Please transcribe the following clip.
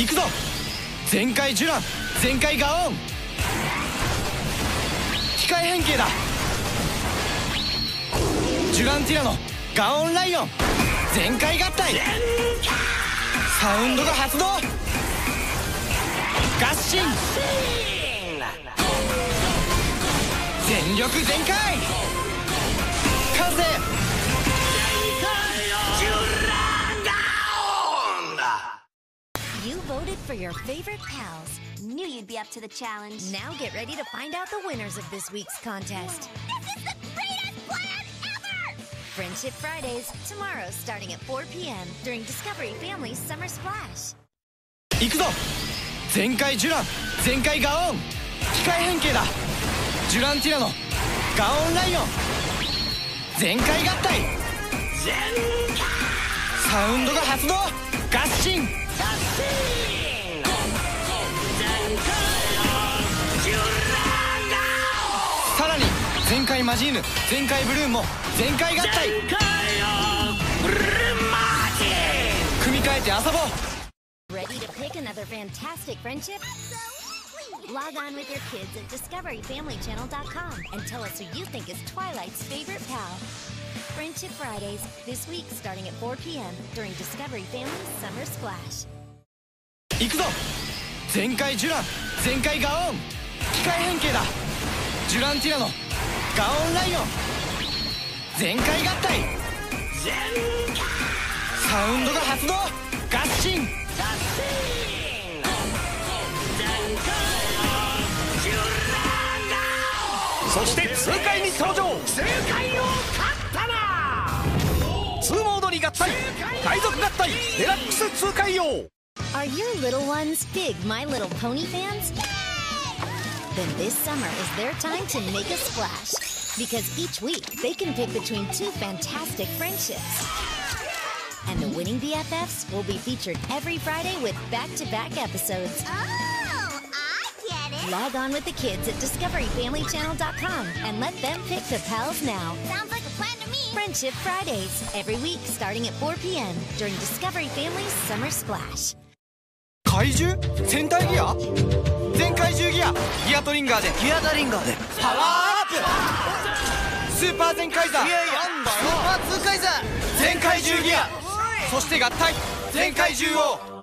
行くぞ。全開ジュラン。全開ガオン。機械変形だ。ジュランティラノ。ガオンライオン。全開合体。サウンドが発動。合心全力全開。完 for your favorite pals. Knew you'd be up to the challenge. Now get ready to find out the winners of this week's contest. This is the greatest plan ever! Friendship Fridays, tomorrow starting at 4 p.m. during Discovery Family's Summer Splash. 行くぞ全開ジュラン全開ガオン機械変形だジュランティラノガオンライオン全開合体サウンドが発動合心 マジーヌ全開ブルーンも全開合体組み替えて遊ぼう Ready to pick another fantastic friendship? Log on with your kids at discoveryfamilychannel.com and tell us who you think is Twilight's favorite pal. Friendship Fridays, this week starting at 4 p.m. during Discovery Family's Summer Splash. 行くぞ全開ジュラン全開ガオン機械変形だジュランティラノガオンライオン全開合体サウンドが発動合心そして痛快に登場痛快を勝ったな2モードに合体海賊合体デラックス痛快用 Are your little ones big My Little Pony fans? Then this summer is their time to make a splash. Because each week they can pick between two fantastic friendships. And the winning BFFs will be featured every Friday with back to back episodes. Oh, I get it! Log on with the kids at DiscoveryFamilyChannel.com and let them pick the pals now. Sounds like a plan to me! Friendship Fridays, every week starting at 4 p.m. during Discovery Family's Summer Splash. 怪獣戦隊ギア全怪獣ギアギアトリンガーでギアトリンガーでパワーア ップスーパー全開ザースーパーツーカイザー全怪獣ギアそして合体。全怪獣王